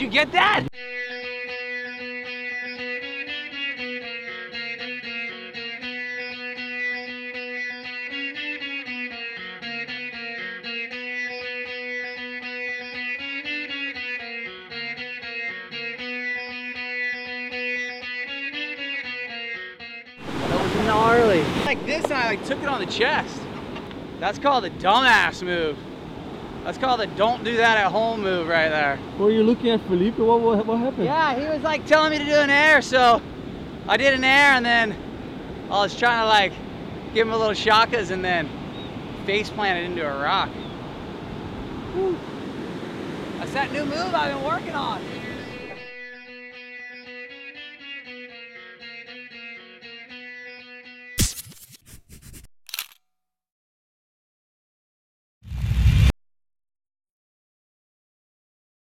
you get that? Gnarly. Like this, and I like took it on the chest. That's called a dumbass move. That's called the don't do that at home move right there. Were you looking at Felipe? What, what, what happened? Yeah, he was like telling me to do an air, so I did an air and then I was trying to like give him a little shakas and then face planted into a rock. Whew. That's that new move I've been working on.